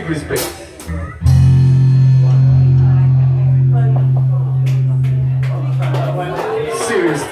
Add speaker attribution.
Speaker 1: big respect. Seriously.